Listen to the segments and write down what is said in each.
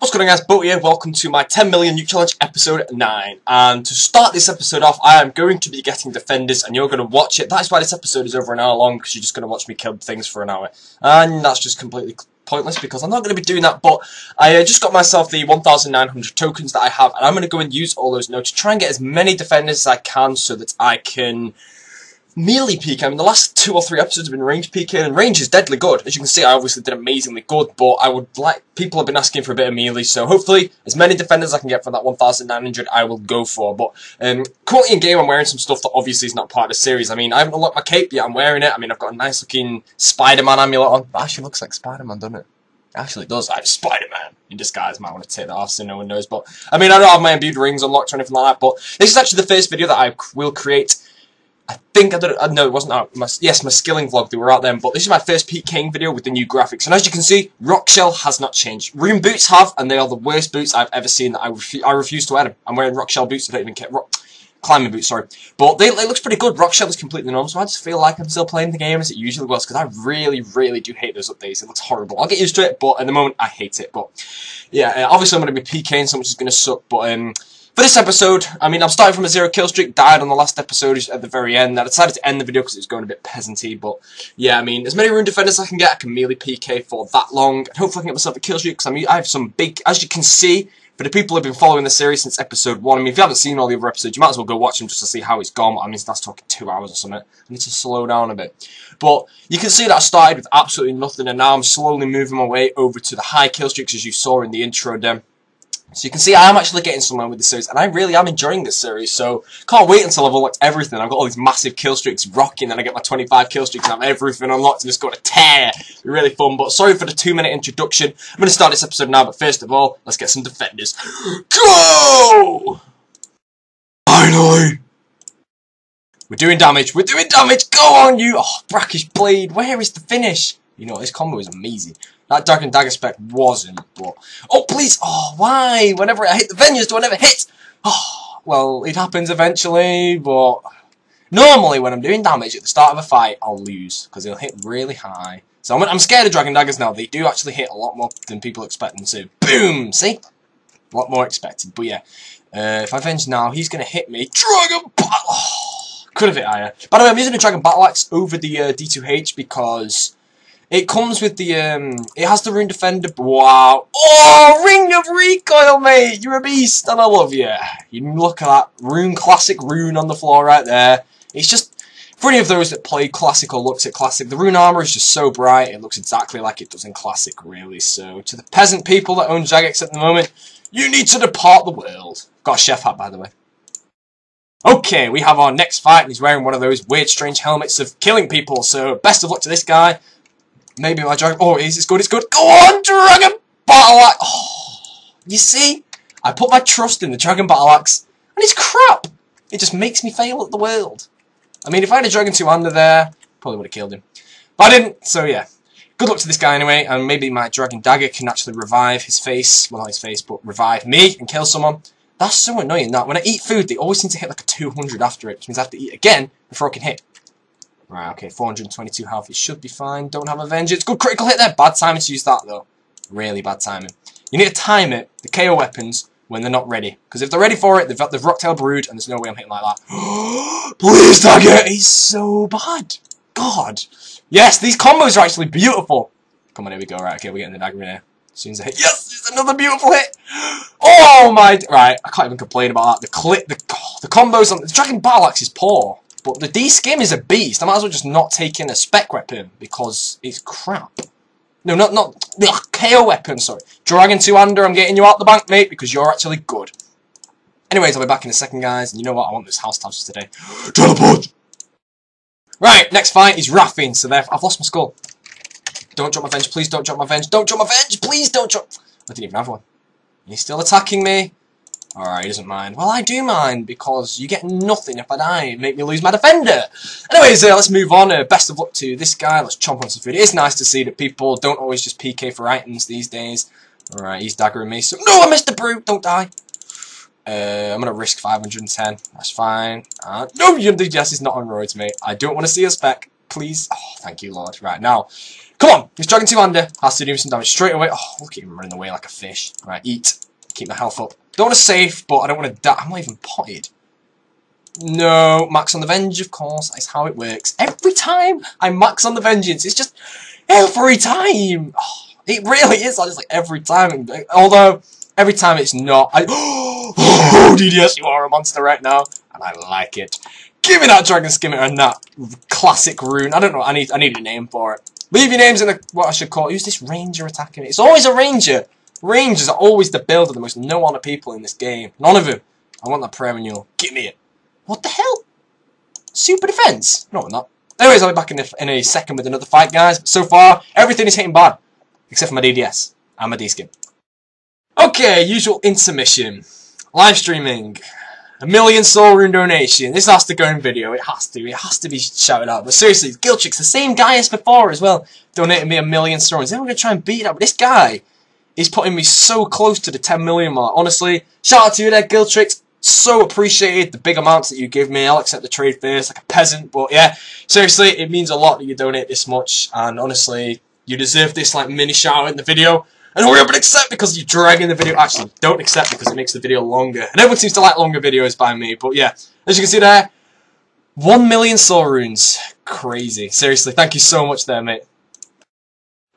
What's going on guys, Boaty here, welcome to my 10 million nuke challenge episode 9 and to start this episode off I am going to be getting defenders and you're going to watch it, that's why this episode is over an hour long because you're just going to watch me kill things for an hour. And that's just completely pointless because I'm not going to be doing that but I uh, just got myself the 1900 tokens that I have and I'm going to go and use all those now to try and get as many defenders as I can so that I can melee peek. I mean, the last two or three episodes have been range peeking, and range is deadly good. As you can see, I obviously did amazingly good, but I would like, people have been asking for a bit of melee, so hopefully, as many defenders I can get for that 1,900, I will go for. But, um, currently in game, I'm wearing some stuff that obviously is not part of the series. I mean, I haven't unlocked my cape yet, I'm wearing it. I mean, I've got a nice looking Spider-Man amulet on. That actually looks like Spider-Man, doesn't it? Actually, it does. I'm Spider-Man in disguise. Might want to take that off so no one knows. But I mean, I don't have my imbued rings unlocked or anything like that. But this is actually the first video that I will create I think I did. Uh, no, it wasn't out. My, yes, my skilling vlog. They were out then, but this is my first PKing video with the new graphics. And as you can see, Rock Shell has not changed. Rune boots have, and they are the worst boots I've ever seen. I, refu I refuse to wear them. I'm wearing Rock Shell boots. I don't even care. Rock climbing boots, sorry. But they, it looks pretty good. Rock Shell is completely normal, so I just feel like I'm still playing the game as it usually was, because I really, really do hate those updates. It looks horrible. I'll get used to it, but at the moment, I hate it. But, yeah, uh, obviously I'm going to be PKing, so is going to suck, but, um, for this episode, I mean, I'm starting from a zero kill streak, died on the last episode at the very end. I decided to end the video because it was going a bit peasanty, but yeah, I mean, as many rune defenders I can get, I can melee PK for that long, and hopefully I can get myself a kill streak, because I mean, I have some big, as you can see, for the people who have been following the series since episode 1, I mean, if you haven't seen all the other episodes, you might as well go watch them just to see how it's gone. I mean, that's talking two hours or something. I need to slow down a bit. But you can see that I started with absolutely nothing, and now I'm slowly moving my way over to the high kill streaks, as you saw in the intro then. So you can see I am actually getting somewhere with this series, and I really am enjoying this series, so can't wait until I've unlocked everything. I've got all these massive kill streaks rocking, and I get my 25 kill streaks, and I have everything unlocked, and it's going to tear. It'll be really fun, but sorry for the two minute introduction. I'm going to start this episode now, but first of all, let's get some defenders. Go! Finally! We're doing damage, we're doing damage, go on you! Oh, brackish blade, where is the finish? You know, this combo is amazing. That Dragon Dagger spec wasn't, but... Oh, please! Oh, why? Whenever I hit the venues, do I never hit? Oh, well, it happens eventually, but... Normally, when I'm doing damage at the start of a fight, I'll lose, because it'll hit really high. So I'm, I'm scared of Dragon Daggers now. They do actually hit a lot more than people expect them to. Boom! See? A lot more expected, but yeah. Uh, if I venge now, he's going to hit me. Dragon Battle... Oh, could have hit higher. By the way, I'm using a Dragon Battle Axe over the uh, D2H because it comes with the, um, it has the Rune Defender. Wow. Oh, Ring of Recoil, mate. You're a beast, and I love you. You look at that Rune Classic Rune on the floor right there. It's just, for any of those that play Classic or looks at Classic, the Rune armor is just so bright. It looks exactly like it does in Classic, really. So, to the peasant people that own Jagex at the moment, you need to depart the world. Got a chef hat, by the way. Okay, we have our next fight, and he's wearing one of those weird, strange helmets of killing people, so best of luck to this guy. Maybe my dragon... Oh, it is. It's good. It's good. Go on, Dragon Battle Axe. Oh, you see? I put my trust in the Dragon Battle Axe, and it's crap. It just makes me fail at the world. I mean, if I had a Dragon 2-hander there, probably would have killed him. But I didn't, so yeah. Good luck to this guy anyway, and maybe my Dragon Dagger can actually revive his face. Well, not his face, but revive me and kill someone. That's so annoying that when I eat food, they always seem to hit like a 200 after it, which means I have to eat again before I can hit. Right, okay, 422 health. It should be fine. Don't have a vengeance. Good critical hit there. Bad timing to use that, though. Really bad timing. You need to time it, the KO weapons, when they're not ready. Because if they're ready for it, they've, they've Rocktail Brood, and there's no way I'm hitting like that. Please, Dagger! He's so bad. God. Yes, these combos are actually beautiful. Come on, here we go. Right, okay, we're getting the dagger in here. As soon as I hit. Yes! It's another beautiful hit! Oh my... Right, I can't even complain about that. The clip, the, oh, the combos on... The Dragon Battle Axe is poor. But the D-scim is a beast. I might as well just not take in a spec weapon because it's crap. No, not not ugh, KO weapon, sorry. Dragon 2-hander, I'm getting you out the bank, mate, because you're actually good. Anyways, I'll be back in a second, guys. And you know what? I want this house touches today. Teleport! Right, next fight is Raffin, so therefore I've lost my skull. Don't drop my venge, please don't drop my venge. Don't drop my venge, please don't drop... I didn't even have one. He's still attacking me. Alright, he doesn't mind. Well, I do mind, because you get nothing if I die. Make me lose my defender. Anyways, uh, let's move on. Uh, best of luck to this guy. Let's chomp on some food. It is nice to see that people don't always just PK for items these days. Alright, he's daggering me. So no, I missed the brute. Don't die. Uh, I'm going to risk 510. That's fine. Uh, no, yes, he's not on roids, mate. I don't want to see a spec. Please. Oh, thank you, Lord. Right, now. Come on, He's dragging two under. has to do some damage straight away. Oh, look at him running away like a fish. Right, eat. Keep my health up. Don't want to save, but I don't want to die. I'm not even potted. No, max on the Venge, of course. That's how it works. Every time I max on the Vengeance, it's just every time. Oh, it really is. I just like every time. Although every time it's not. I oh, DDS, you are a monster right now, and I like it. Give me that Dragon Skimmer and that classic rune. I don't know. I need. I need a name for it. Leave your names in the what I should call. Who's this ranger attacking me? It's always a ranger. Rangers are always the build of the most no-honor people in this game. None of them. I want that prayer renewal. Give me it. What the hell? Super defense? No, not. Anyways, I'll be back in a, in a second with another fight, guys. So far, everything is hitting bad. Except for my DDS and my D-scim. Okay, usual intermission. Live streaming. A million soul rune donation. This has to go in video. It has to. It has to be shouted out. But seriously, Giltrix, the same guy as before as well, donated me a million soul. Then we're going to try and beat up. This guy is putting me so close to the 10 million mark. Honestly, shout out to you there, Giltrix so appreciated the big amounts that you give me. I'll accept the trade first, like a peasant. But yeah, seriously, it means a lot that you donate this much. And honestly, you deserve this like mini shout out in the video. And hurry up and accept because you're dragging the video. Actually, don't accept because it makes the video longer. And everyone seems to like longer videos by me. But yeah, as you can see there, 1 million soul runes. Crazy. Seriously, thank you so much there, mate.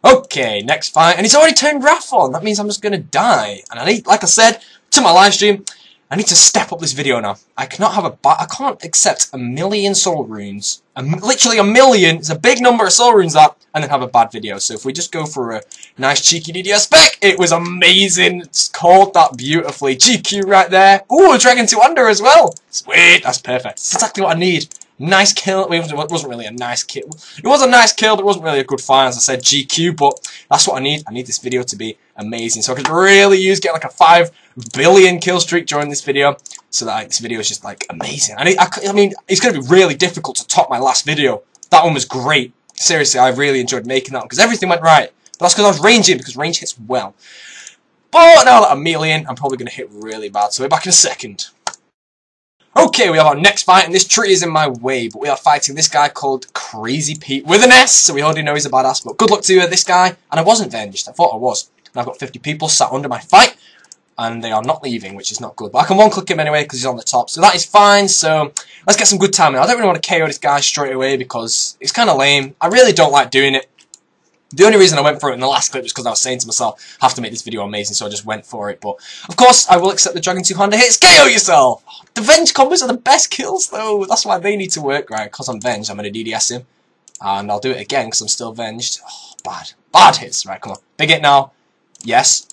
Okay, next fight. And he's already turned Wrath on. That means I'm just to die. And I need, like I said, to my live stream, I need to step up this video now. I cannot have a I can't accept a million soul runes. A, literally a million. It's a big number of soul runes that, and then have a bad video. So if we just go for a nice cheeky DDS spec, it was amazing. It's called that beautifully. GQ right there. Ooh, Dragon 2-hander as well. Sweet. That's perfect. That's exactly what I need. Nice kill. It wasn't really a nice kill. It was a nice kill, but it wasn't really a good fight, as I said, GQ. But that's what I need. I need this video to be amazing. So I could really use get like a 5 billion kill streak during this video. So that like, this video is just like amazing. And I, I mean, it's going to be really difficult to top my last video. That one was great. Seriously, I really enjoyed making that one, because everything went right. But that's because I was ranging, because range hits well. But now that I'm million, I'm probably going to hit really bad. So we're back in a second. Okay, we have our next fight, and this tree is in my way, but we are fighting this guy called Crazy Pete with an S, so we already know he's a badass, but good luck to you, uh, this guy, and I wasn't venged, I thought I was. And I've got 50 people sat under my fight, and they are not leaving, which is not good, but I can one-click him anyway, because he's on the top, so that is fine, so let's get some good timing. I don't really want to KO this guy straight away, because it's kind of lame. I really don't like doing it, the only reason I went for it in the last clip was because I was saying to myself, I have to make this video amazing, so I just went for it. But, of course, I will accept the Dragon 200 hits. KO yourself! The Venge combos are the best kills, though. That's why they need to work, right? Because I'm Venge, I'm going to DDS him. And I'll do it again, because I'm still Venged. Oh, bad. Bad hits. Right, come on. Big hit now. Yes.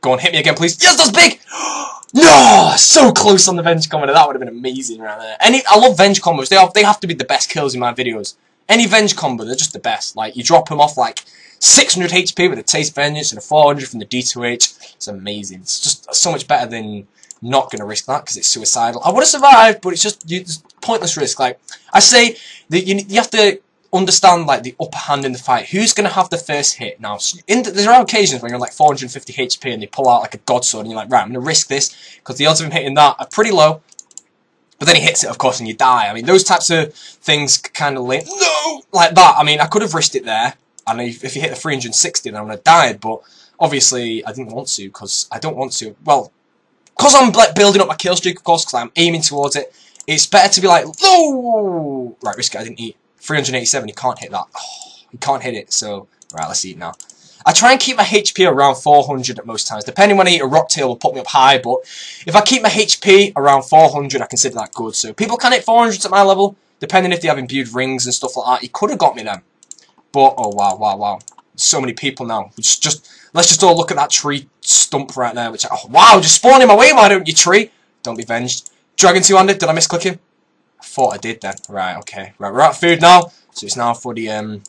Go on, hit me again, please. Yes, that's big! No! So close on the Venge combo. That would have been amazing right there. Any, I love Venge combos. They, are, they have to be the best kills in my videos. Any Venge combo, they're just the best. Like, you drop them off, like, 600 HP with a Taste Vengeance and a 400 from the D2H. It's amazing. It's just so much better than not going to risk that because it's suicidal. I would have survived, but it's just it's pointless risk. Like, I say that you, you have to understand like the upper hand in the fight. Who's going to have the first hit? Now, the, there are occasions when you're like 450 HP and they pull out like a god sword and you're like, right, I'm going to risk this because the odds of him hitting that are pretty low. But then he hits it, of course, and you die. I mean, those types of things kind of late. No! Like that. I mean, I could have risked it there. And if, you hit the 360, then I would have died. But obviously, I didn't want to because I don't want to. Well, because I'm like building up my kill streak, of course, because I'm aiming towards it. It's better to be like, no! Right, risk it. I didn't eat. 387, you can't hit that. Oh, you can't hit it. So, right, let's eat now. I try and keep my HP around 400 at most times. Depending when I eat a rock tail will put me up high, but if I keep my HP around 400, I consider that good. So people can hit 400 at my level, depending if they have imbued rings and stuff like that. He could have got me them. But, oh wow, wow, wow. So many people now. It's just, let's just all look at that tree stump right there. Which, oh wow, just spawn him away, why don't you, tree? Don't be venged. Dragon 200, did I misclick him? I thought I did then. Right, okay. Right, we're at food now. So it's now for the, um,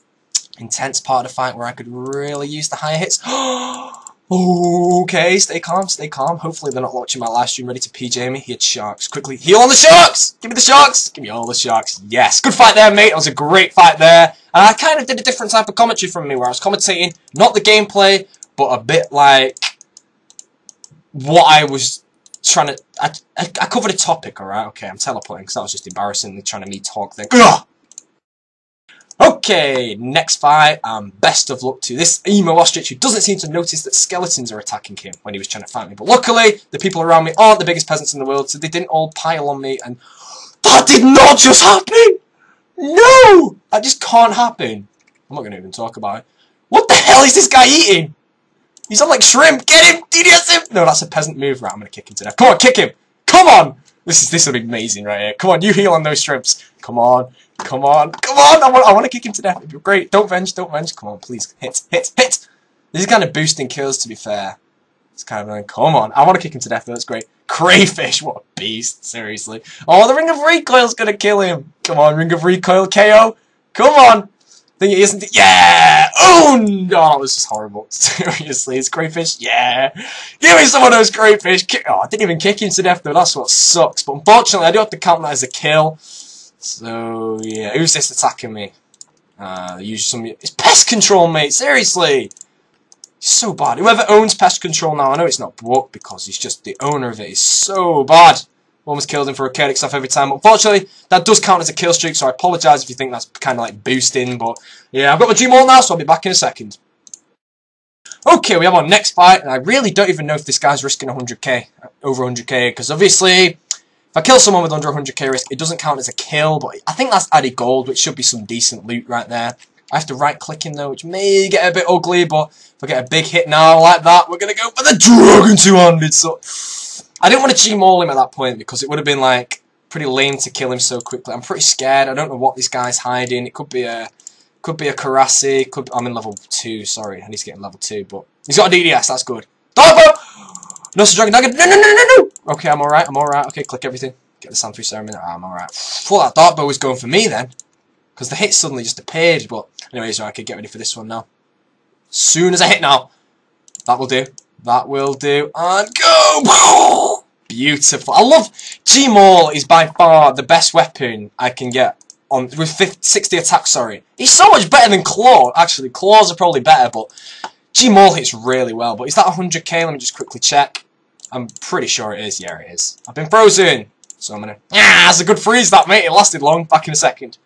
intense part of the fight where I could really use the higher hits. okay, stay calm, stay calm. Hopefully they're not watching my live stream ready to PJ me. Hit sharks. Quickly, heal on the sharks! Give me the sharks! Give me all the sharks. Yes, good fight there, mate. It was a great fight there. And I kind of did a different type of commentary from me where I was commentating, not the gameplay, but a bit like what I was trying to... I, I, I covered a topic, alright? Okay, I'm teleporting because that was just embarrassingly trying to me talk then. Ugh! Okay, next fight, um, best of luck to this emo ostrich who doesn't seem to notice that skeletons are attacking him when he was trying to fight me. But luckily, the people around me aren't the biggest peasants in the world, so they didn't all pile on me and... That did not just happen! No! That just can't happen. I'm not going to even talk about it. What the hell is this guy eating? He's on like shrimp. Get him! DDS him! No, that's a peasant move. Right, I'm going to kick him to death. Come on, kick him! Come on! This is this be amazing right here. Come on, you heal on those strips. Come on, come on, come on! I want I want to kick him to death. It'd be great. Don't venge, don't venge. Come on, please hit, hit, hit. This is kind of boosting kills. To be fair, it's kind of like, come on. I want to kick him to death. Though. That's great. Crayfish, what a beast! Seriously. Oh, the ring of recoil's gonna kill him. Come on, ring of recoil KO. Come on. Think it isn't. Yeah! Oh no, that was just horrible. Seriously, it's crayfish. Yeah! Give me some of those crayfish! Oh, I didn't even kick him to death though, that's what sucks. But unfortunately, I do have to count that as a kill. So, yeah. Who's this attacking me? Uh, use some... It's pest control, mate! Seriously! So bad. Whoever owns pest control now, I know it's not Brook because he's just the owner of it, is so bad. Almost killed him for a chaotic stuff every time. Unfortunately, that does count as a kill streak, so I apologise if you think that's kind of like boosting. But yeah, I've got my G-maul now, so I'll be back in a second. Okay, we have our next fight, and I really don't even know if this guy's risking 100k, over 100k, because obviously, if I kill someone with under 100k risk, it doesn't count as a kill, but I think that's added gold, which should be some decent loot right there. I have to right-click him, though, which may get a bit ugly, but if I get a big hit now like that, we're going to go for the Dragon 200, so... I didn't want to G-maul him at that point because it would have been like pretty lame to kill him so quickly. I'm pretty scared. I don't know what this guy's hiding. It could be a could be a Korasi. Could I'm in level two. Sorry, I need to get in level two. But he's got a DDS. That's good. Dark bow! No, Dragon Dagger. No, no, no, no, no. Okay, I'm alright. I'm alright. Okay, click everything. Get the Sand through Ceremony. Ah, I'm alright. Thought that Dark Bow was going for me then. Because the hit suddenly just appeared. But anyways, right, I could get ready for this one now. Soon as I hit now. That will do. That will do. And go! Beautiful. I love G-Maul is by far the best weapon I can get on with 50, 60 attack, sorry. He's so much better than Claw. Actually, Claws are probably better, but G-Maul hits really well. But is that 100k? Let me just quickly check. I'm pretty sure it is. Yeah, it is. I've been frozen. So I'm gonna... Yeah, that's a good freeze, that, mate. It lasted long. Back in a second.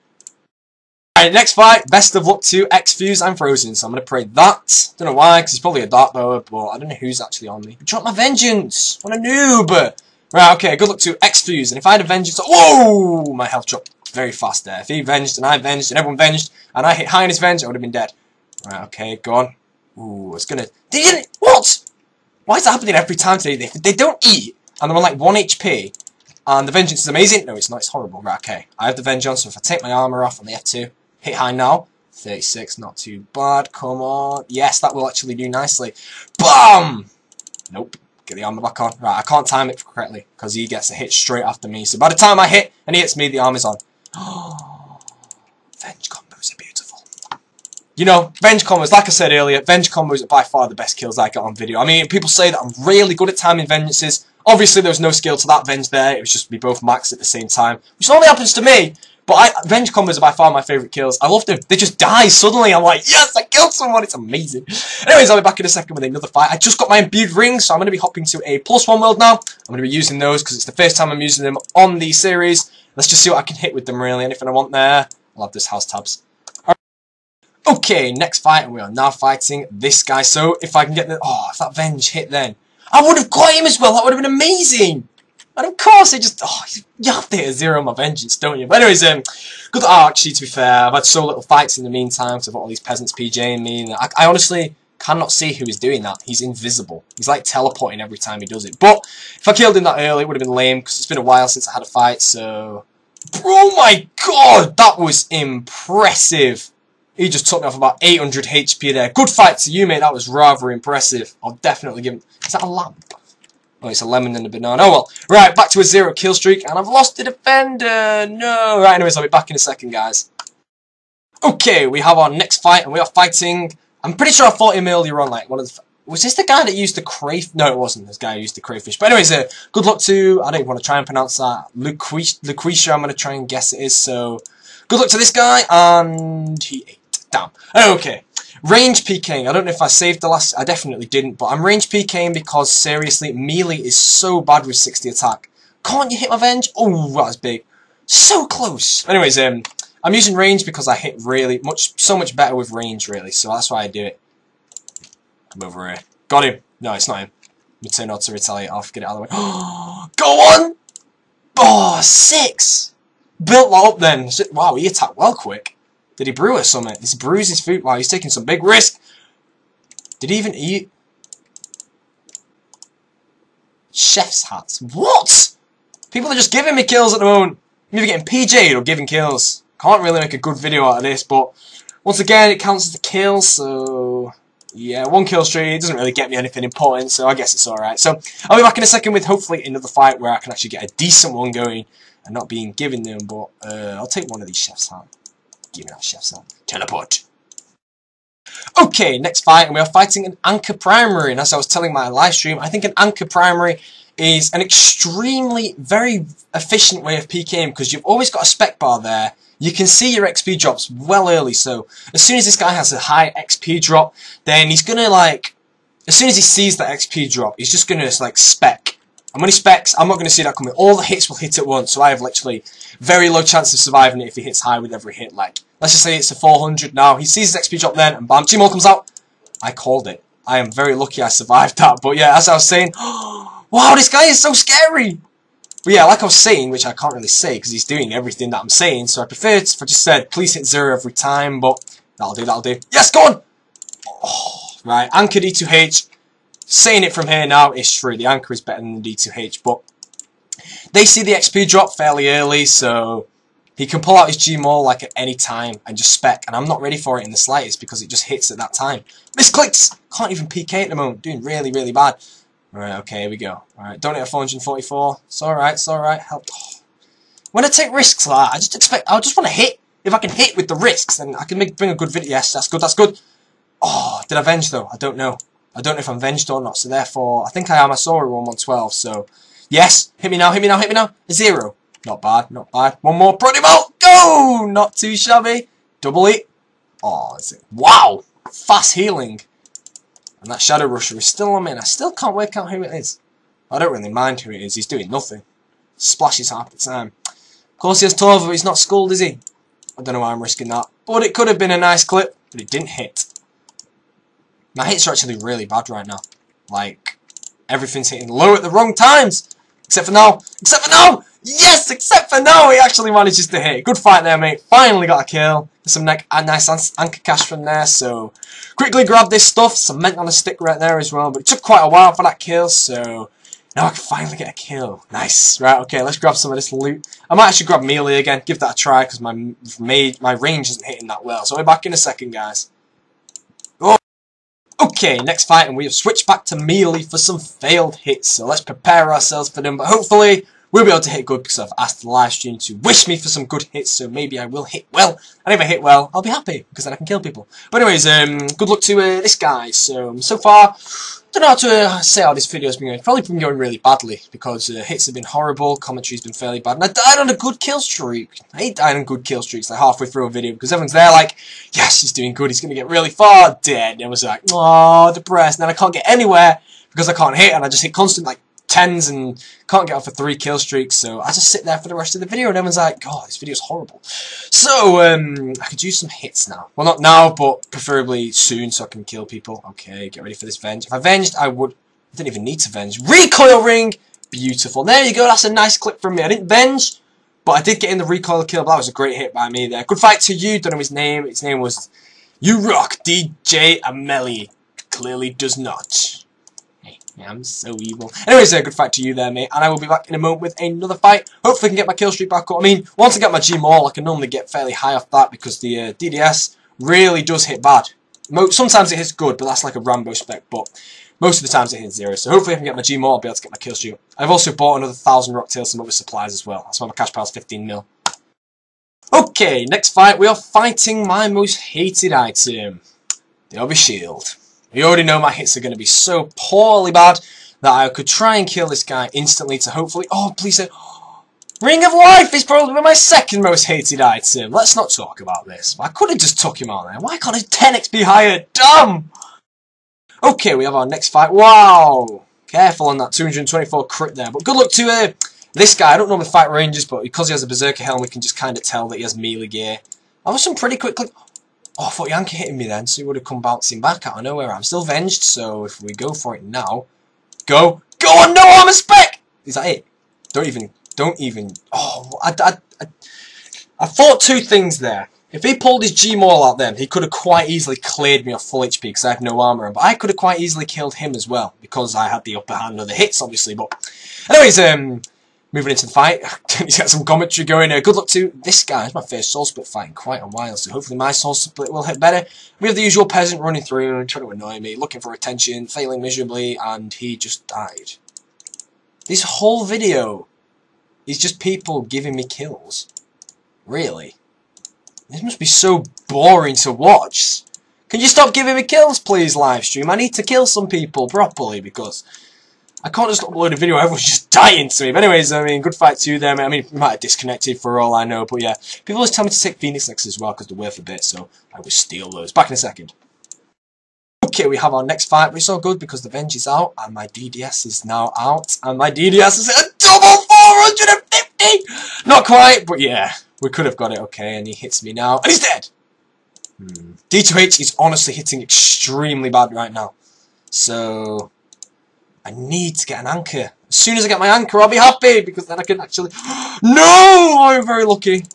Alright, next fight, best of luck to X-Fuse. I'm frozen, so I'm going to pray that. Don't know why, because he's probably a Dark Bower, but I don't know who's actually on me. Drop my Vengeance! What a noob! Right, okay, good luck to X-Fuse. And if I had a Vengeance... Whoa! My health dropped very fast there. If he venged, and I venged, and everyone venged, and I hit high in his venge, I would have been dead. Right, okay, go on. Ooh, it's gonna... They didn't... What? Why is that happening every time today? They, they don't eat, and they're on like 1 HP, and the Vengeance is amazing. No, it's not. It's horrible. Right, okay. I have the Vengeance, so if I take my armor off on the F2, Hit high now. 36, not too bad. Come on. Yes, that will actually do nicely. BOOM! Nope. Get the armor back on. Right, I can't time it correctly because he gets a hit straight after me. So by the time I hit and he hits me, the armor's on. Venge combos are beautiful. You know, Venge combos, like I said earlier, Venge combos are by far the best kills I get on video. I mean, people say that I'm really good at timing Vengeances. Obviously, there was no skill to that Venge there. It was just we both maxed at the same time. Which only happens to me but I, Venge combos are by far my favourite kills. I love them. They just die suddenly. I'm like, yes, I killed someone. It's amazing. Anyways, I'll be back in a second with another fight. I just got my imbued rings, so I'm going to be hopping to a plus one world now. I'm going to be using those because it's the first time I'm using them on the series. Let's just see what I can hit with them, really. Anything I want there. I love this house tabs. Okay, next fight, and we are now fighting this guy. So, if I can get the... Oh, if that Venge hit then... I would have got him as well. That would have been amazing. And of course, it just, oh, you have to zero my vengeance, don't you? But anyways, um, good, oh, actually, to be fair, I've had so little fights in the meantime, because I've got all these peasants PJing me, and I, I honestly cannot see who is doing that. He's invisible. He's like teleporting every time he does it. But, if I killed him that early, it would have been lame, because it's been a while since I had a fight, so... Oh my god, that was impressive. He just took me off about 800 HP there. Good fight to you, mate. That was rather impressive. I'll definitely give him... Is that a lamp? Oh, it's a lemon and a banana. Oh well. Right, back to a zero kill streak, and I've lost the defender. No. Right, anyways, I'll be back in a second, guys. Okay, we have our next fight, and we are fighting... I'm pretty sure I fought him earlier on, like, one of the... Was this the guy that used the crayfish? No, it wasn't this guy used the crayfish. But anyways, uh, good luck to... I don't want to try and pronounce that. Lucretia, I'm going to try and guess it is, so... Good luck to this guy, and he ate. Damn. Okay. Range PKing. I don't know if I saved the last... I definitely didn't, but I'm range PKing because, seriously, melee is so bad with 60 attack. Can't you hit my Venge? Oh, that was big. So close. Anyways, um, I'm using range because I hit really much, so much better with range, really. So that's why I do it. Come over here. Got him. No, it's not him. Me turn out to retaliate off. Get it out of the way. Go on! Oh, six! Built that up then. Wow, he attacked well quick. Did he brew or something? He's bruised his foot. Wow, he's taking some big risk. Did he even eat? Chef's hats. What? People are just giving me kills at the moment. I'm either getting PJ'd or giving kills. Can't really make a good video out of this, but once again, it counts as a kill, so... Yeah, one kill streak, it doesn't really get me anything important, so I guess it's alright. So, I'll be back in a second with hopefully another fight where I can actually get a decent one going and not being given them, but uh, I'll take one of these chef's hand. Give me that hand. Teleport. Okay, next fight, and we are fighting an Anchor Primary, and as I was telling my live stream, I think an Anchor Primary is an extremely, very efficient way of PKing because you've always got a spec bar there. You can see your XP drops well early, so as soon as this guy has a high XP drop, then he's gonna like, as soon as he sees that XP drop, he's just gonna like spec. When he specs, I'm not gonna see that coming. All the hits will hit at once, so I have literally very low chance of surviving it if he hits high with every hit. Like, let's just say it's a 400 now. He sees his XP drop then, and bam, Gmaul comes out. I called it. I am very lucky I survived that. But yeah, as I was saying, wow, this guy is so scary. But yeah, like I was saying, which I can't really say because he's doing everything that I'm saying, so I prefer if I just said, please hit zero every time, but that'll do, that'll do. Yes, go on! Oh, right, anchor D2H. Saying it from here now is true. The anchor is better than the D2H, but they see the XP drop fairly early, so he can pull out his Gmaul like at any time and just spec, and I'm not ready for it in the slightest because it just hits at that time. Misclicks! Can't even PK at the moment, doing really, really bad. Right, okay, here we go. Alright, don't hit a 444. It's alright, it's alright. Help. When I take risks like that, I just expect, I just want to hit. If I can hit with the risks, then I can make, bring a good video. Yes, that's good, that's good. Oh, did I venge though? I don't know. I don't know if I'm venged or not, so therefore, I think I am. I saw a 1 112, so... Yes, hit me now, hit me now, hit me now. A zero. Not bad, not bad. One more, Pronimo! Go! Not too shabby. Double it. Oh, is it? Wow! Fast healing. And that Shadow Rusher is still on me, and I still can't work out who it is. I don't really mind who it is, he's doing nothing. Splashes half the time. Of course he has Torva, but he's not schooled, is he? I don't know why I'm risking that. But it could have been a nice clip, but it didn't hit. My hits are actually really bad right now. Like, everything's hitting low at the wrong times! Except for now. Except for now! Yes! Except for now! He actually manages to hit. Good fight there, mate. Finally got a kill. Some a uh, nice anchor cash from there, so... Quickly grab this stuff. Cement on a stick right there as well. But it took quite a while for that kill, so... Now I can finally get a kill. Nice. Right, okay, let's grab some of this loot. I might actually grab melee again. Give that a try, because my, my range isn't hitting that well. So be back in a second, guys. Okay, next fight, and we have switched back to melee for some failed hits. So let's prepare ourselves for them. But hopefully, will be able to hit good because I've asked the live stream to wish me for some good hits, so maybe I will hit well. And if I hit well, I'll be happy because then I can kill people. But anyways, um, good luck to uh, this guy. So, um, so far, don't know how to uh, say how this video's been going. Probably been going really badly because uh, hits have been horrible, commentary's been fairly bad, and I died on a good kill streak. I hate dying on good kill streaks like halfway through a video because everyone's there like, yes, he's doing good, he's going to get really far, dead. And I was like, oh, depressed, and then I can't get anywhere because I can't hit, and I just hit constant like tens and can't get off a three kill streak, so I just sit there for the rest of the video and everyone's like, God, this video's horrible. So, um, I could use some hits now. Well, not now, but preferably soon so I can kill people. Okay, get ready for this venge. If I venged, I would... I didn't even need to venge. Recoil ring! Beautiful. There you go, that's a nice clip from me. I didn't venge, but I did get in the recoil kill, that was a great hit by me there. Good fight to you, don't know his name. His name was... You Rock DJ Ameli. Clearly does not. I'm so evil. Anyways, a good fight to you there, mate. And I will be back in a moment with another fight. Hopefully I can get my kill streak back up. I mean, once I get my Gmaul, I can normally get fairly high off that because the uh, DDS really does hit bad. Sometimes it hits good, but that's like a Rambo spec. But most of the times it hits zero. So hopefully I can get my Gmaul, I'll be able to get my kill streak. I've also bought another 1,000 Rocktail, some other supplies as well. That's why my cash pile's 15 mil. Okay, next fight, we are fighting my most hated item. The Obby Shield. You already know my hits are going to be so poorly bad that I could try and kill this guy instantly to hopefully... Oh, please. Ring of Life is probably my second most hated item. Let's not talk about this. I could have just took him out there. Why can't his 10x be higher? Dumb! Okay, we have our next fight. Wow! Careful on that 224 crit there. But good luck to uh, This guy, I don't normally fight rangers, but because he has a Berserker helm, we can just kind of tell that he has melee gear. That was some pretty quick click. Oh, I thought Yankee hitting me then, so he would have come bouncing back out of nowhere. I'm still venged, so if we go for it now... Go! Go on, no armor spec! Is that it? Don't even... Don't even... Oh, I, I, I, I thought two things there. If he pulled his G-Maul out then, he could have quite easily cleared me off full HP because I have no armor. But I could have quite easily killed him as well because I had the upper hand of the hits, obviously. But anyways, um, moving into the fight, he's got some commentary going. Uh, good luck to this guy. It's my first soul split fight in quite a while, so hopefully my soul split will hit better. We have the usual peasant running through, trying to annoy me, looking for attention, failing miserably, and he just died. This whole video is just people giving me kills. Really? This must be so boring to watch. Can you stop giving me kills, please, livestream? I need to kill some people properly, because I can't just upload a video everyone's just dying to me. But anyways, I mean, good fight to them. I mean, we might have disconnected for all I know, but yeah. People always tell me to take Phoenix Necks as well, because they're worth a bit, so I will steal those. Back in a second. Okay, we have our next fight, which is all good because the Venge is out, and my DDS is now out, and my DDS is a double 450! Not quite, but yeah. We could have got it, okay, and he hits me now, and he's dead! Hmm. D2H is honestly hitting extremely bad right now. So, I need to get an anchor. As soon as I get my anchor, I'll be happy, because then I can actually... no! Oh, I'm very lucky.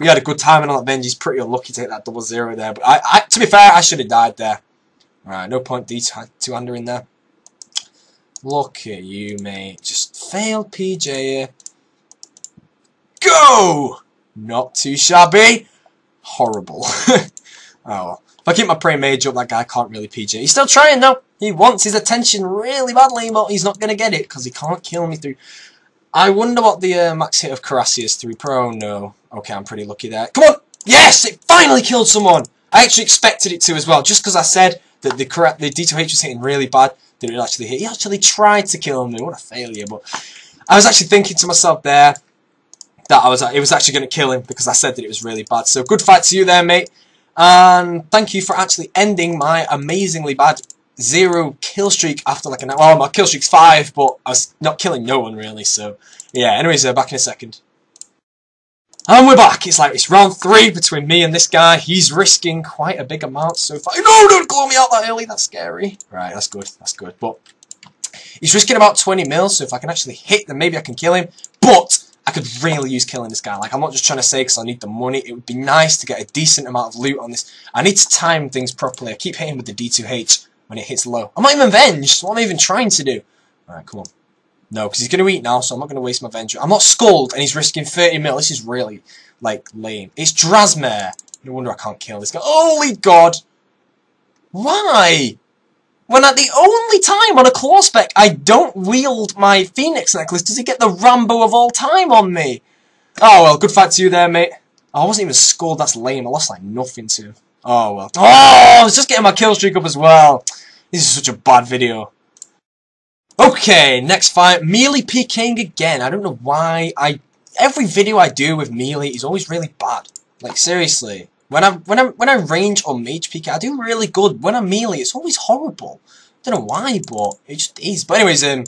We had a good timing on that Benji's pretty unlucky to hit that double zero there. But I, I to be fair, I should have died there. Alright, no point D2 under in there. Look at you, mate. Just failed PJ here. Go! Not too shabby. Horrible. oh well. If I keep my pray mage up, that guy can't really PJ. He's still trying though. He wants his attention really badly, but he's not going to get it because he can't kill me through... I wonder what the uh, max hit of Korasi is through pro. No. Okay, I'm pretty lucky there. Come on! Yes! It finally killed someone! I actually expected it to as well, just because I said that the the D2H was hitting really bad, that it actually hit. He actually tried to kill me. What a failure, but... I was actually thinking to myself there, that I was it was actually going to kill him because I said that it was really bad. So good fight to you there, mate. And thank you for actually ending my amazingly bad zero kill streak after like an hour. Well, my kill streak's five, but I was not killing no one really. So yeah. Anyways, uh, back in a second. And we're back. It's like it's round three between me and this guy. He's risking quite a big amount so far. No, don't call me out that early. That's scary. Right, that's good. That's good. But he's risking about 20 mils, so if I can actually hit, then maybe I can kill him. But I could really use killing this guy. Like, I'm not just trying to say because I need the money. It would be nice to get a decent amount of loot on this. I need to time things properly. I keep hitting with the D2H when it hits low. I'm not even venged. What am I even trying to do? Alright, come on. No, because he's going to eat now, so I'm not going to waste my venge. I'm not skulled, and he's risking 30 mil. This is really, like, lame. It's Drasmare. No wonder I can't kill this guy. Holy God! Why? When at the only time on a claw spec I don't wield my Phoenix necklace, does he get the Rambo of all time on me? Oh well, good fight to you there, mate. Oh, I wasn't even scored, that's lame. I lost like nothing to. Oh well. Oh, I was just getting my kill streak up as well. This is such a bad video. Okay, next fight, Melee PKing again. I don't know why. I Every video I do with Melee is always really bad. Like, seriously. When I when I when I range or mage PK, I do really good. When I'm melee, it's always horrible. I don't know why, but it just is. But anyways, um,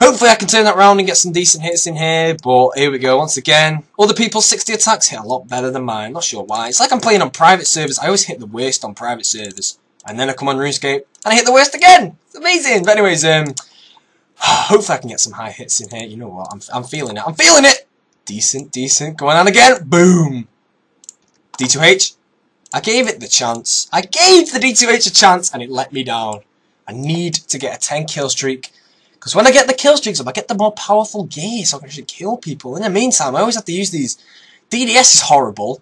hopefully I can turn that around and get some decent hits in here. But here we go. Once again, other people's 60 attacks hit a lot better than mine. Not sure why. It's like I'm playing on private servers. I always hit the worst on private servers, and then I come on RuneScape and I hit the worst again. It's amazing. But anyways, um, hopefully I can get some high hits in here. You know what? I'm I'm feeling it. I'm feeling it. Decent, decent. Going on again. Boom. D2H, I gave it the chance. I gave the D2H a chance and it let me down. I need to get a 10 kill streak. Because when I get the kill streaks up, I get the more powerful gear so I can actually kill people. In the meantime, I always have to use these. DDS is horrible.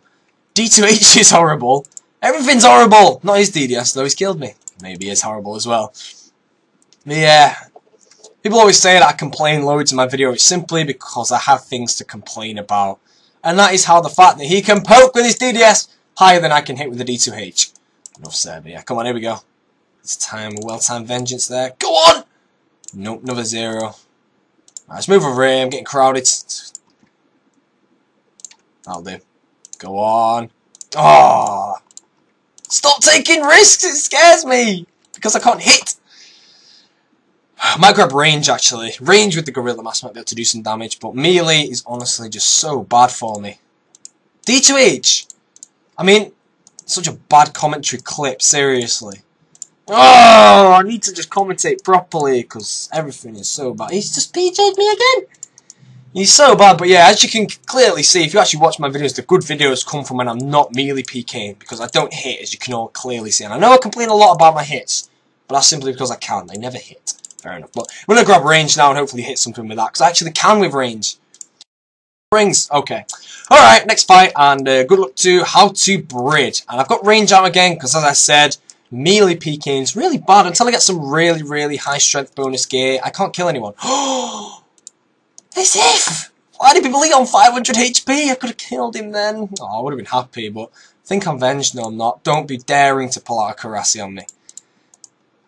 D2H is horrible. Everything's horrible. Not his DDS though, he's killed me. Maybe he's horrible as well. But yeah. People always say that I complain loads in my videos simply because I have things to complain about and that is how the fact that he can poke with his DDS higher than I can hit with the D2H. Enough said, yeah, come on, here we go. It's time, well-timed vengeance there. Go on! Nope, another zero. Right, let's move here, I'm getting crowded. That'll do. Go on. Oh! Stop taking risks, it scares me! Because I can't hit! I might grab range actually. Range with the Gorilla Mask might be able to do some damage, but melee is honestly just so bad for me. D2H! I mean, such a bad commentary clip, seriously. Oh, I need to just commentate properly because everything is so bad. He's just PJ'd me again. He's so bad, but yeah, as you can clearly see, if you actually watch my videos, the good videos come from when I'm not merely PKing, because I don't hit, as you can all clearly see. And I know I complain a lot about my hits, but that's simply because I can. I never hit. Fair enough. But I'm going to grab range now and hopefully hit something with that, because I actually can with range. Rings. Okay. Alright, next fight, and uh, good luck to How to Brid. And I've got range out again, because as I said, melee PKing is really bad until I get some really, really high strength bonus gear. I can't kill anyone. As if! Why did people eat on 500 HP? I could have killed him then. Oh, I would have been happy, but I think I'm venged. No, I'm not. Don't be daring to pull out a Korasi on me.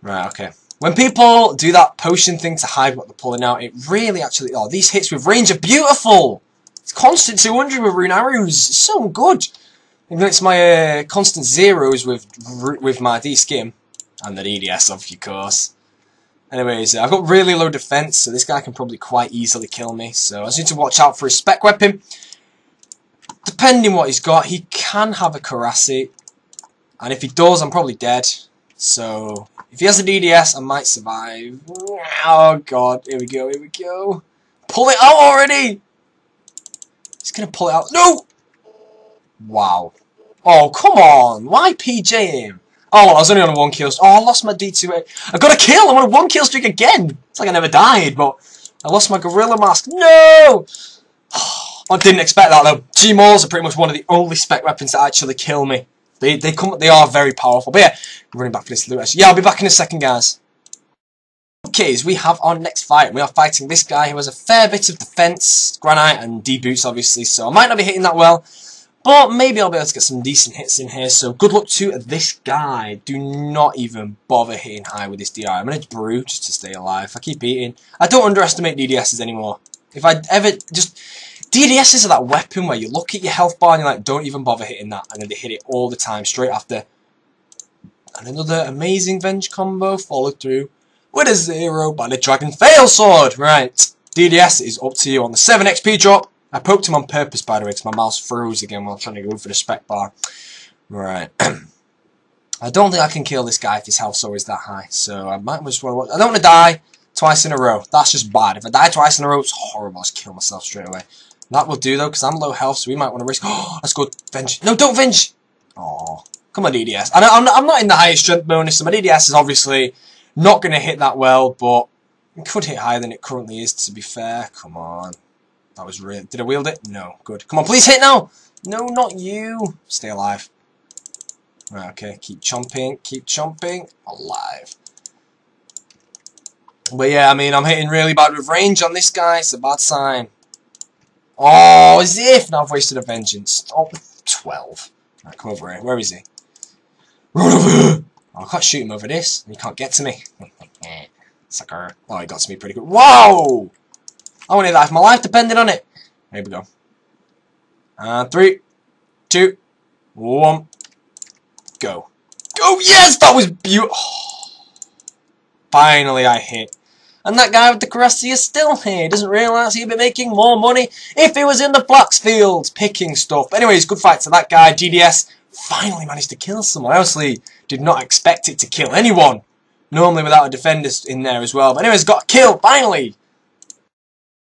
Right, okay. When people do that potion thing to hide what they're pulling out, it really actually... Oh, these hits with range are beautiful! It's constant 200 with rune arrows. It's so good. It's my uh, constant zeros with with my D-scim. And the DDS, of course. Anyways, I've got really low defense, so this guy can probably quite easily kill me. So I just need to watch out for his spec weapon. Depending what he's got, he can have a Korasi. And if he does, I'm probably dead. So, if he has a DDS, I might survive. Oh god, here we go, here we go. Pull it out already! He's gonna pull it out. No! Wow. Oh, come on! Why PJ him? Oh, I was only on a one kill streak. Oh, I lost my D2. I got a kill! I'm on a one kill streak again! It's like I never died, but I lost my Gorilla Mask. No! I didn't expect that though. G-Mauls are pretty much one of the only spec weapons that actually kill me. They they come they are very powerful. But yeah, I'm running back for this loot. Yeah, I'll be back in a second, guys. Okay, so we have our next fight. We are fighting this guy who has a fair bit of defense, granite, and D-boots, obviously. So I might not be hitting that well. But maybe I'll be able to get some decent hits in here. So good luck to this guy. Do not even bother hitting high with this DI. I'm going to brew just to stay alive. I keep eating. I don't underestimate DDSs anymore. If I ever just... DDSs are that weapon where you look at your health bar and you're like, don't even bother hitting that. And then they hit it all the time straight after. And another amazing Venge combo followed through with a zero by the Dragon Fail Sword. Right. DDS is up to you on the 7 XP drop. I poked him on purpose, by the way, because my mouse froze again while trying to go for the spec bar. Right. I don't think I can kill this guy if his health's always that high, so I might as well... I don't want to die twice in a row. That's just bad. If I die twice in a row, it's horrible. I'll just kill myself straight away. That will do, though, because I'm low health, so we might want to risk... Oh, let's go venge. No, don't venge! Oh, come on, DDS. I I'm, not, I'm not in the highest strength bonus, so my DDS is obviously not going to hit that well, but it could hit higher than it currently is, to be fair. Come on. That was real. Did I wield it? No. Good. Come on, please hit now! No, not you! Stay alive. Right, okay. Keep chomping. Keep chomping. Alive. But yeah, I mean, I'm hitting really bad with range on this guy. It's a bad sign. Oh, as if! Now I've wasted a vengeance. Oh, 12. Right, come over here. Where is he? Run over here! Oh, I can't shoot him over this. He can't get to me. Sucker. Oh, he got to me pretty good. Whoa! I want to that my life depended on it. Here we go. And three, two, one, go. Go! Yes! That was beautiful. Finally, I hit. And that guy with the Korasi is still here. He doesn't realise he'd be making more money if he was in the flax fields picking stuff. But anyways, good fight to that guy. GDS finally managed to kill someone. I honestly did not expect it to kill anyone. Normally without a defender in there as well. But anyways, got a kill, finally.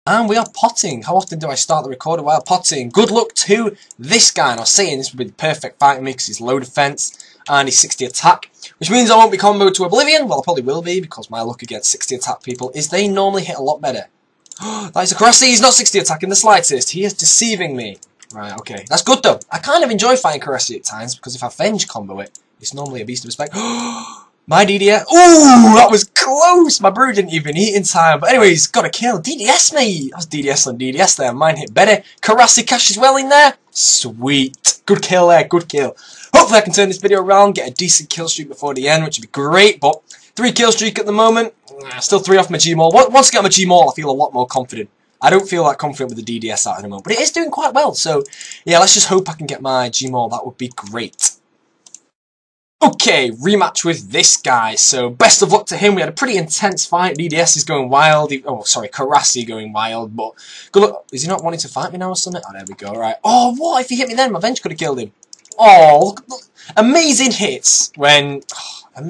And we are potting. How often do I start the recorder while potting? Good luck to this guy. And I was saying this would be the perfect fight for me because he's low defense and he's 60 attack. Which means I won't be comboed to Oblivion. Well, I probably will be because my luck against 60 attack people is they normally hit a lot better. that is a Korasi. He's not 60 attack in the slightest. He is deceiving me. Right, okay. That's good though. I kind of enjoy fighting Korasi at times because if I Venge combo it, it's normally a beast of respect. My DDS. Ooh, that was close. My brew didn't even eat in time. But anyways, got a kill. DDS, me. That was DDS on DDS there. Mine hit better. Korasi cash as well in there. Sweet. Good kill there. Good kill. Hopefully I can turn this video around, get a decent kill streak before the end, which would be great. But three kill streak at the moment. Still three off my G-Maul. Once I get my G-Maul, I feel a lot more confident. I don't feel that confident with the DDS out at the moment. But it is doing quite well. So, yeah, let's just hope I can get my G-Maul. That would be great. Okay, rematch with this guy. So, best of luck to him. We had a pretty intense fight. DDS is going wild. Oh, sorry, Korasi going wild. But, good luck. Is he not wanting to fight me now or something? Oh, there we go. Right. Oh, what? If he hit me then, my Venge could have killed him. Oh, look, look. amazing hits when... Oh,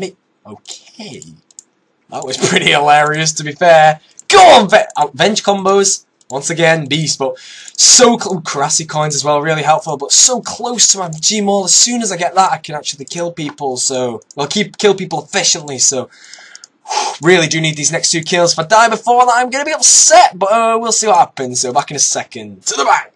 okay. That was pretty hilarious, to be fair. Go on, oh, Venge combos. Once again, beast, but so close. Korasi coins as well, really helpful, but so close to my G-Maul. As soon as I get that, I can actually kill people, so... Well, keep kill people efficiently, so... Really do need these next two kills. If I die before that, I'm going to be upset, but uh, we'll see what happens. So back in a second. To the bank!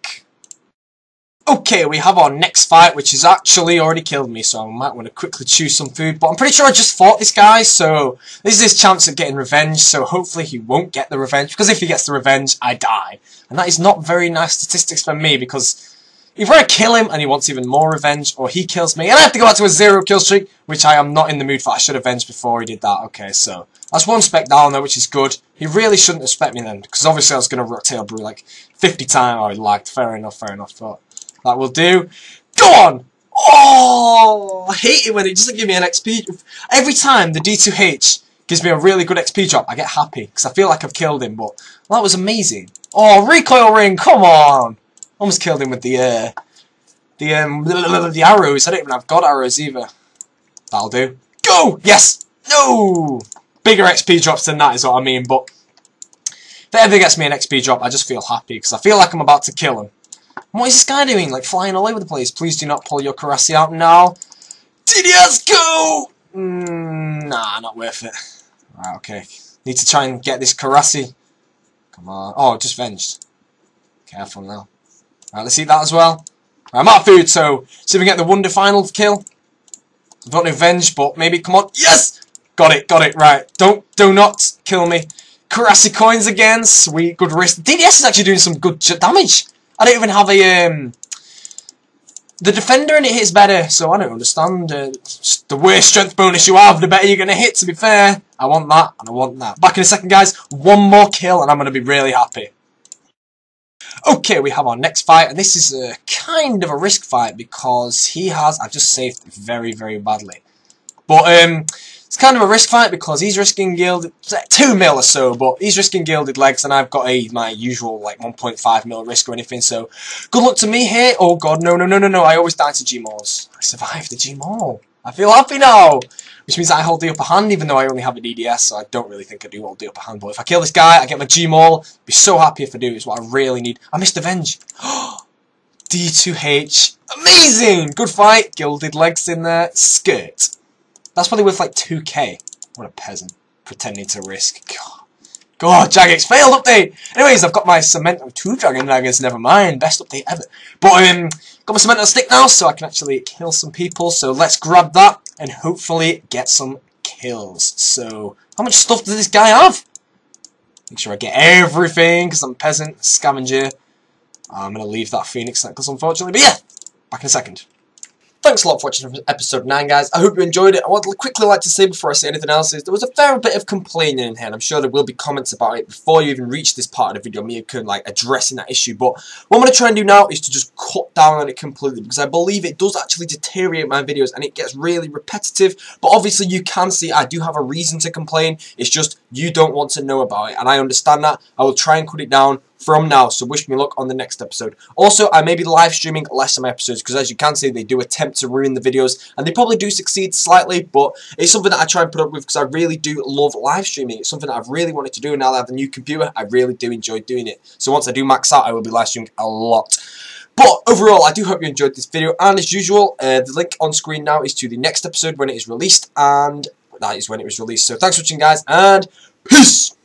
Okay, we have our next fight, which has actually already killed me, so I might want to quickly choose some food. But I'm pretty sure I just fought this guy, so this is his chance at getting revenge, so hopefully he won't get the revenge, because if he gets the revenge, I die. And that is not very nice statistics for me, because either I kill him and he wants even more revenge, or he kills me, and I have to go back to a zero kill streak, which I am not in the mood for. I should have avenged before he did that. Okay, so that's one spec down there, which is good. He really shouldn't spec me then, because obviously I was going to rotate brew like 50 times. Oh, he lagged. Fair enough, fair enough. But that will do. Go on! Oh, I hate it when it doesn't give me an XP. Every time the D2H gives me a really good XP drop, I get happy because I feel like I've killed him. But that was amazing. Oh, recoil ring! Come on! Almost killed him with the uh, the um the arrows. I don't even have god arrows either. That'll do. Go! Yes! No! Bigger XP drops than that is what I mean. But if it ever gets me an XP drop, I just feel happy because I feel like I'm about to kill him. What is this guy doing? Like, flying all over the place. Please do not pull your Korasi out now. DDS, go! Mm, nah, not worth it. Right, okay. Need to try and get this Korasi. Come on. Oh, just venged. Careful now. Let's eat that as well. Right, I'm out of food, so see if we can get the Wonder Final kill. I don't know Venge, but maybe, come on. Yes! Got it, got it, right. Don't, do not kill me. Korasi coins again. Sweet, good risk. DDS is actually doing some good damage. I don't even have a, um... The defender and it hits better, so I don't understand. Uh, the worst strength bonus you have, the better you're going to hit, to be fair. I want that, and I want that. Back in a second, guys. One more kill, and I'm going to be really happy. Okay, we have our next fight, and this is a kind of a risk fight, because he has... I've just saved very, very badly. But, um... It's kind of a risk fight because he's risking gilded 2 mil or so, but he's risking gilded legs and I've got a my usual like 1.5 mil risk or anything, so good luck to me here. Oh god, no, no, no, no, no, I always die to G-Mauls. I survived the G-Maul. I feel happy now! Which means I hold the upper hand even though I only have a DDS, so I don't really think I do hold the upper hand. But if I kill this guy, I get my G-Maul. Be so happy if I do, it's what I really need. I missed Avenge. D2H. Amazing! Good fight. Gilded legs in there. Skirt. That's probably worth like 2k. What a peasant. Pretending to risk. God. God, Jagex failed update! Anyways, I've got my cement of two dragon daggers, never mind. Best update ever. But, um, got my cement on stick now, so I can actually kill some people. So let's grab that and hopefully get some kills. So, how much stuff does this guy have? Make sure I get everything, because I'm peasant, scavenger. I'm going to leave that phoenix necklace, unfortunately. But yeah, back in a second. Thanks a lot for watching episode 9, guys. I hope you enjoyed it. I would quickly like to say before I say anything else is there was a fair bit of complaining in here, and I'm sure there will be comments about it before you even reach this part of the video, me can like addressing that issue. But what I'm going to try and do now is to just cut down on it completely, because I believe it does actually deteriorate my videos, and it gets really repetitive. But obviously you can see I do have a reason to complain. It's just you don't want to know about it, and I understand that. I will try and cut it down from now, so wish me luck on the next episode. Also, I may be live streaming less of my episodes, because as you can see, they do attempt to ruin the videos, and they probably do succeed slightly, but it's something that I try and put up with, because I really do love live streaming. It's something that I've really wanted to do, and now that I have a new computer, I really do enjoy doing it. So once I do max out, I will be live streaming a lot. But overall, I do hope you enjoyed this video, and as usual, uh, the link on screen now is to the next episode when it is released, and that is when it was released. So thanks for watching, guys, and peace!